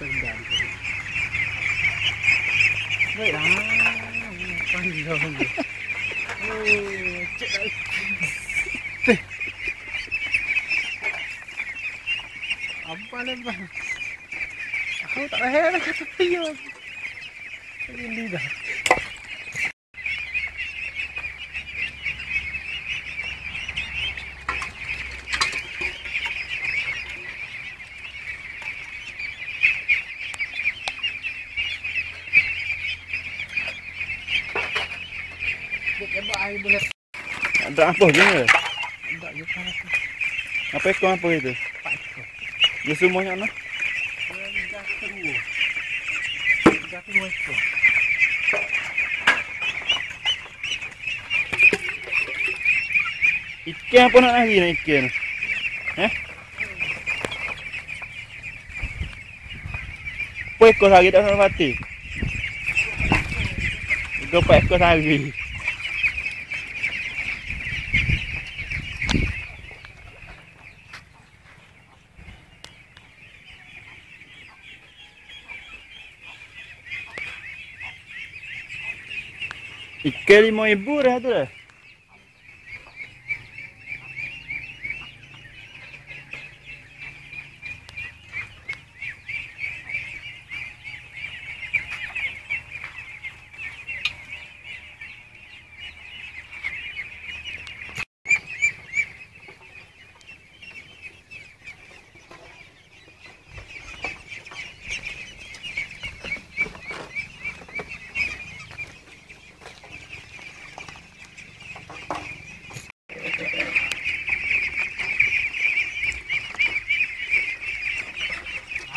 từng đèn vậy đó quanh rồi chết đấy ấm quá lên vào không tạo hết cái gì đi được dah. Ada apa je? Tak panas. Apa ekor apa itu? Dia? Jatuh. Jatuh ekor. Ikan apa nak lari nak ikan? Eh? Apa ekor sehari tak sampai mati? Empat ekor sehari. E querem mãe burra, André?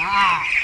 Ah!